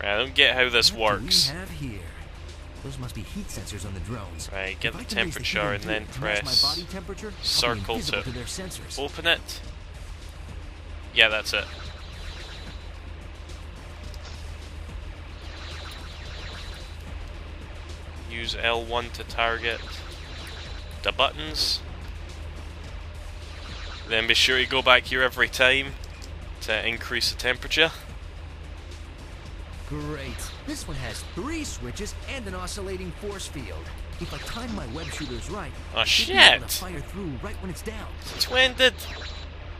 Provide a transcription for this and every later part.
Right, I don't get how this What works. we have here? Those must be heat sensors on the drones. Right, get If the temperature heat and then press my body temperature, circle to to their sensors. open it. Yeah, that's it. Use L1 to target the buttons. Then be sure you go back here every time to increase the temperature. Great. This one has three switches and an oscillating force field. If I time my web shooters right, Oh, I should be able to shit. fire through right when it's down. Since when did...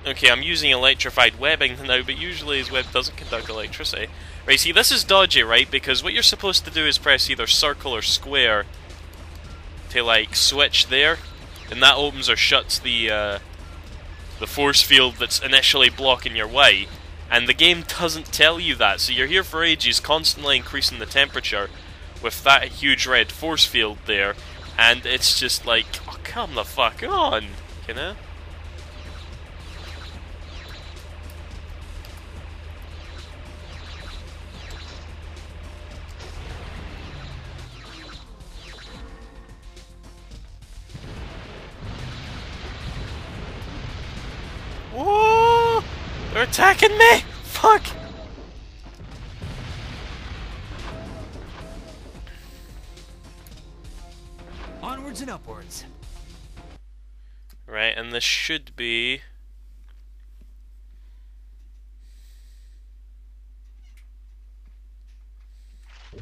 Okay, I'm using electrified webbing now, but usually his web doesn't conduct electricity. Right, see, this is dodgy, right? Because what you're supposed to do is press either circle or square to, like, switch there, and that opens or shuts the, uh, the force field that's initially blocking your way. And the game doesn't tell you that, so you're here for ages, constantly increasing the temperature with that huge red force field there, and it's just like, oh, come the fuck on, you know? Attacking me! Fuck! Onwards and upwards. Right, and this should be...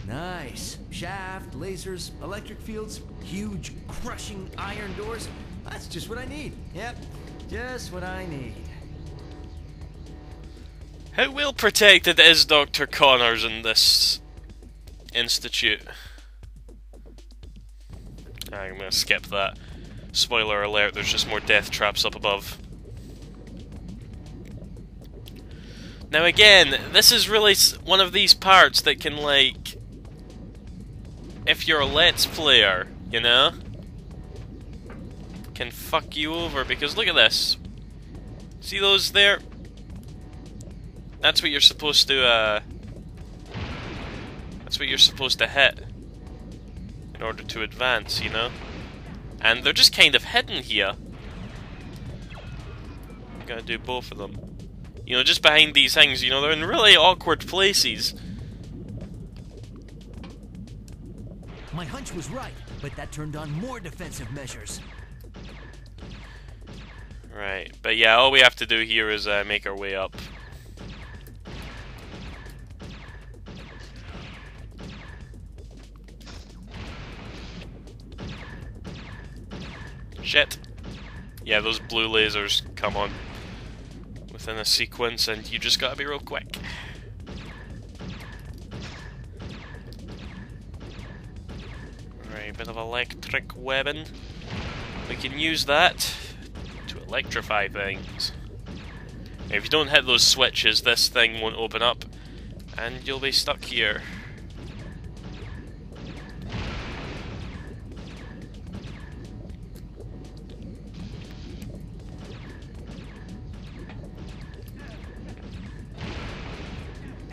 Nice. Shaft, lasers, electric fields, huge crushing iron doors. That's just what I need. Yep, just what I need. How well protected is Dr. Connors in this institute? I'm gonna skip that. Spoiler alert, there's just more death traps up above. Now again, this is really one of these parts that can like... If you're a Let's Player, you know? Can fuck you over, because look at this. See those there? That's what you're supposed to, uh... That's what you're supposed to hit. In order to advance, you know? And they're just kind of hidden here. Gotta do both of them. You know, just behind these things, you know, they're in really awkward places. My hunch was right, but that turned on more defensive measures. Right, but yeah, all we have to do here is uh, make our way up. Shit. Yeah, those blue lasers come on within a sequence, and you just gotta be real quick. Right, a bit of electric webbing. We can use that to electrify things. If you don't hit those switches, this thing won't open up, and you'll be stuck here.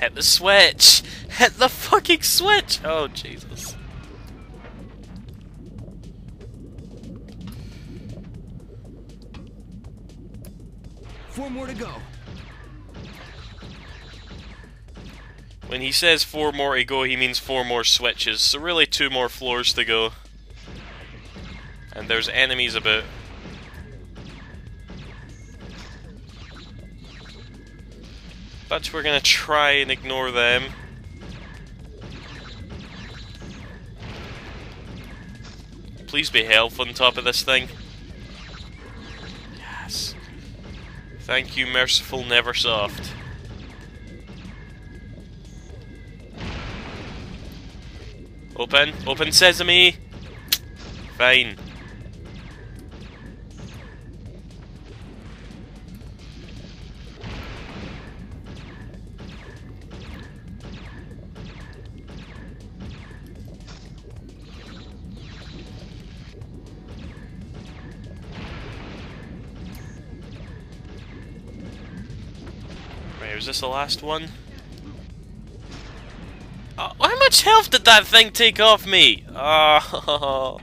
Hit the switch! Hit the fucking switch! Oh, Jesus. Four more to go. When he says four more to go, he means four more switches, so really two more floors to go. And there's enemies about. But we're gonna try and ignore them. Please be health on top of this thing. Yes. Thank you, merciful Neversoft. Open, open sesame. Fine. Right, was this the last one? Uh, how much health did that thing take off me? Oh,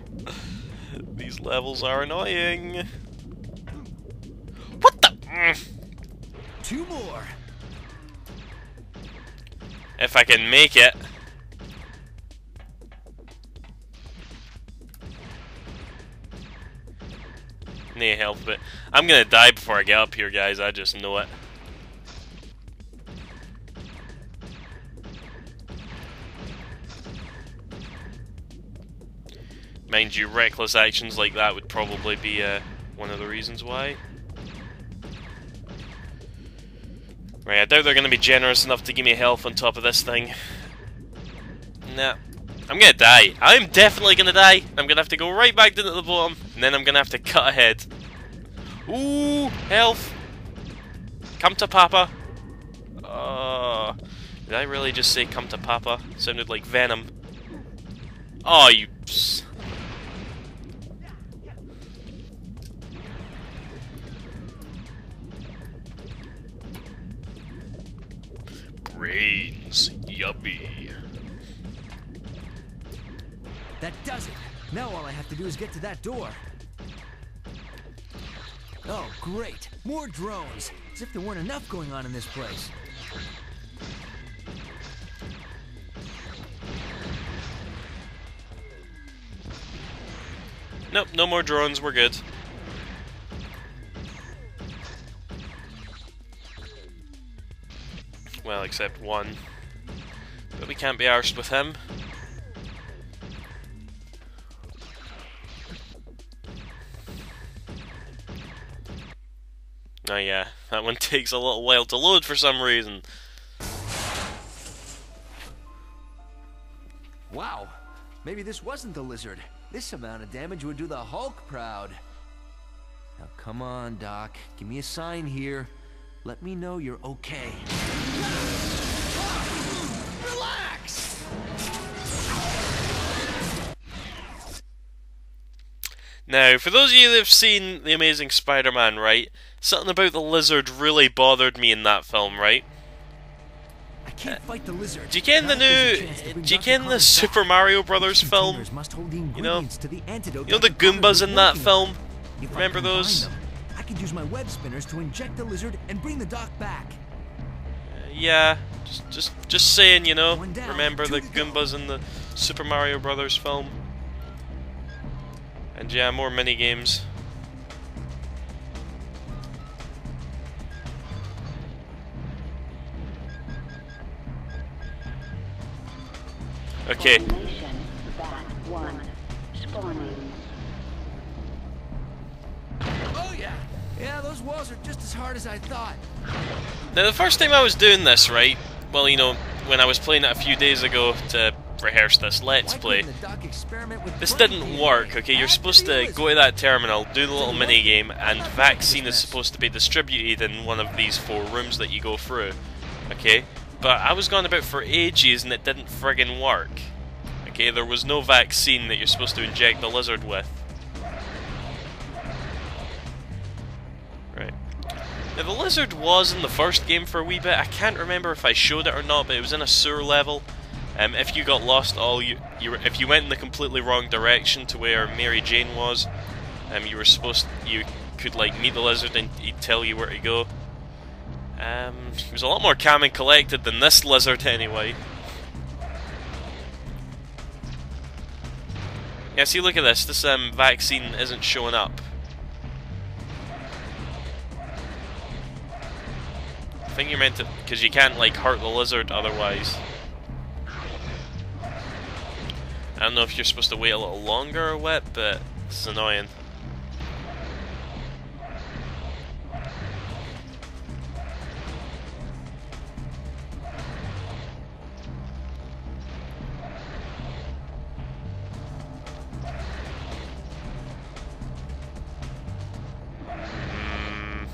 these levels are annoying. What the? Two more. If I can make it. Need help, but I'm gonna die before I get up here, guys. I just know it. Mind you, reckless actions like that would probably be uh, one of the reasons why. Right, I doubt they're going to be generous enough to give me health on top of this thing. Nah. I'm going to die. I'm definitely going to die. I'm going to have to go right back down to the bottom, and then I'm going to have to cut ahead. Ooh, health. Come to Papa. Uh, did I really just say come to Papa? Sounded like Venom. Oh, you... Brains. Yuppie. That does it. Now all I have to do is get to that door. Oh, great. More drones. As if there weren't enough going on in this place. Nope, no more drones, we're good. Well, except one. But we can't be arsed with him. Oh yeah, that one takes a little while to load for some reason. Wow. Maybe this wasn't the lizard. This amount of damage would do the Hulk proud. Now come on, Doc. Give me a sign here. Let me know you're okay. Now, for those of you that have seen The Amazing Spider-Man, right, something about the lizard really bothered me in that film, right? I can't uh, fight the lizard. Do you ken the Not if there's a new, do you ken the Super. Mario Brothers film? must hold the You know, to the antidote you know the Goombas in that film? Remember those? I could use my web spinners to inject the lizard and bring the doc back. Uh, yeah, just, just, just saying, you know. Remember the. Goombas in the Super Mario Brothers film? And yeah, more mini games. Okay, Formation Bat 1. Spawning. Oh yeah. Yeah, those walls are just as hard as I thought. Now, the first time I was doing this, right? Well, you know, when I was playing it a few days ago to rehearse this Let's Play, couldn't the doc experiment with this didn't work, okay? You're supposed to go to that terminal, do the little mini game, and vaccine is supposed to be distributed in one of these four rooms that you go through, okay? But I was going about for ages and it didn't friggin' work. Okay, there was no vaccine that you're supposed to inject the lizard with. Right. Now the lizard was in the first game for a wee bit. I can't remember if I showed it or not, but it was in a sewer level. Um, if you got lost, all you, you if you went in the completely wrong direction to where Mary Jane was, um, you were supposed you could like meet the lizard and he'd tell you where to go. Um, he was a lot more calm and collected than this lizard, anyway. Yeah, see, look at this. This um, vaccine isn't showing up. I think you're meant to, because you can't like hurt the lizard otherwise. I don't know if you're supposed to wait a little longer or what, but it's annoying. Mm.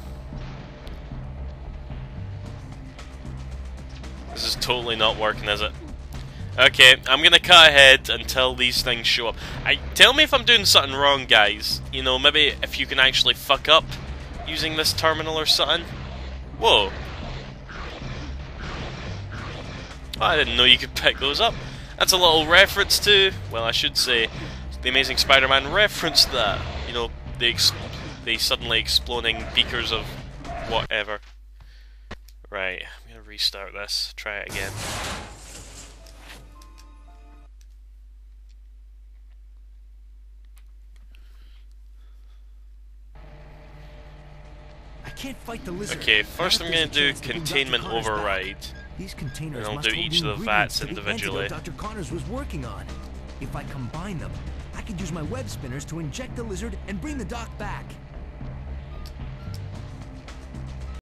This is totally not working, is it? Okay, I'm gonna cut ahead until these things show up. I tell me if I'm doing something wrong, guys. You know, maybe if you can actually fuck up using this terminal or something. Whoa. I didn't know you could pick those up. That's a little reference to, well, I should say, the Amazing Spider-Man referenced that. You know, the ex the suddenly exploding beakers of whatever. Right, I'm gonna restart this. Try it again. Okay, first I'm gonna do chance to containment override. These containers And I'll do each of the vats individually. Dr. Connors was working on. If I combine them, I could use my web spinners to inject the lizard and bring the doc back.